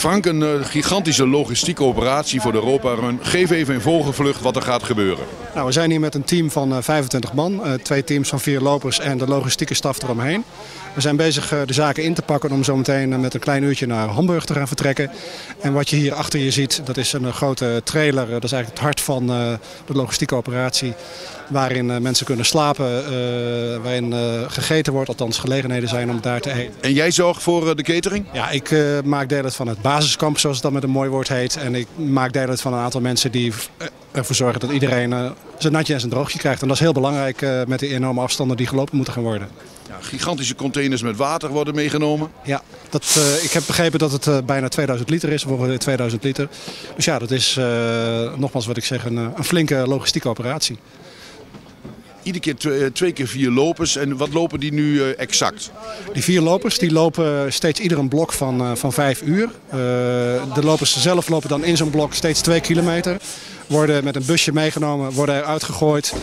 Frank, een uh, gigantische logistieke operatie voor de Europa Run. Geef even in vogelvlucht wat er gaat gebeuren. Nou, we zijn hier met een team van uh, 25 man. Uh, twee teams van vier lopers en de logistieke staf eromheen. We zijn bezig de zaken in te pakken om zo meteen met een klein uurtje naar Hamburg te gaan vertrekken. En wat je hier achter je ziet, dat is een grote trailer. Dat is eigenlijk het hart van de logistieke operatie. Waarin mensen kunnen slapen, waarin gegeten wordt. Althans gelegenheden zijn om daar te eten. En jij zorgt voor de catering? Ja, ik maak deel uit van het basiskamp, zoals het dan met een mooi woord heet. En ik maak deel uit van een aantal mensen die ervoor zorgen dat iedereen zijn natje en zijn droogje krijgt. En dat is heel belangrijk met de enorme afstanden die gelopen moeten gaan worden. Ja, gigantische containers met water worden meegenomen. Ja, dat, uh, ik heb begrepen dat het uh, bijna 2000 liter is, of 2000 liter. Dus ja, dat is uh, nogmaals wat ik zeg, een, een flinke logistieke operatie. Iedere keer twee, twee, keer vier lopers. En wat lopen die nu uh, exact? Die vier lopers die lopen steeds ieder een blok van, uh, van vijf uur. De lopers zelf lopen dan in zo'n blok steeds twee kilometer. Worden met een busje meegenomen, worden eruit gegooid.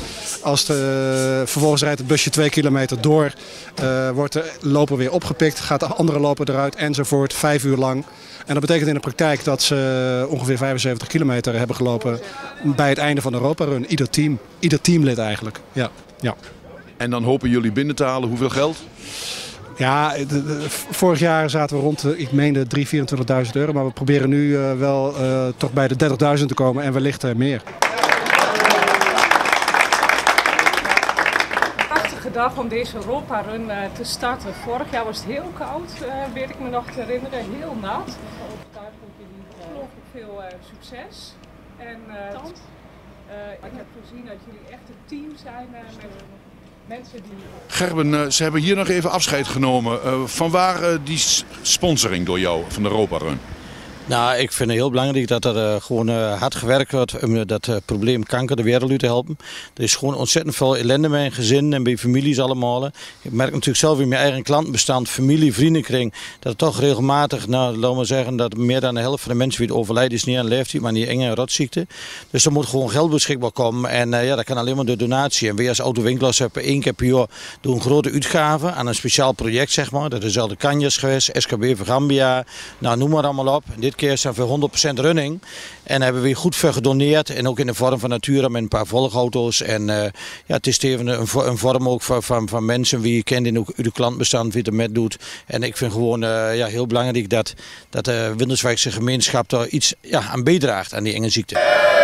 Als de, vervolgens rijdt het busje twee kilometer door. wordt de loper weer opgepikt, gaat de andere loper eruit enzovoort. Vijf uur lang. En dat betekent in de praktijk dat ze ongeveer 75 kilometer hebben gelopen bij het einde van de Europa Run. Ieder team, ieder teamlid eigenlijk. Ja, ja. En dan hopen jullie binnen te halen hoeveel geld? Ja, de, de, vorig jaar zaten we rond, ik meende 3.000, 24.000 euro. Maar we proberen nu uh, wel uh, toch bij de 30.000 te komen en wellicht uh, meer. dag om deze Europa Run uh, te starten. Vorig jaar was het heel koud, uh, weet ik me nog te herinneren, heel nat. Overtuigd dat jullie ongelooflijk veel uh, succes. En ik heb gezien dat jullie echt een team zijn met. Gerben, ze hebben hier nog even afscheid genomen. van waar die sponsoring door jou van de Europa Run? Nou, ik vind het heel belangrijk dat er uh, gewoon uh, hard gewerkt wordt om uh, dat probleem kanker de wereld uit te helpen. Er is gewoon ontzettend veel ellende bij gezinnen en bij families allemaal. Ik merk natuurlijk zelf in mijn eigen klantenbestand, familie, vriendenkring, dat het toch regelmatig, nou, laten we zeggen, dat meer dan de helft van de mensen die het overlijden is niet aan leeftijd, maar die enge rotziekte. Dus er moet gewoon geld beschikbaar komen en ja, dat kan alleen maar door donatie. En wij als autowinkelaars hebben één keer per jaar doen grote uitgave aan een speciaal project, zeg maar. Dat is al de Canjas geweest, SKB voor Gambia, nou noem maar allemaal op. Dit keer zijn we 100% running. En hebben we goed voor gedoneerd. En ook in de vorm van Natura met een paar volgauto's. En uh, ja, het is even een, een vorm ook van, van, van mensen wie je kent in de klantbestand, wie het met doet. En ik vind gewoon uh, ja, heel belangrijk dat, dat de Winterswijkse gemeenschap daar iets ja, aan bijdraagt aan die enge ziekte.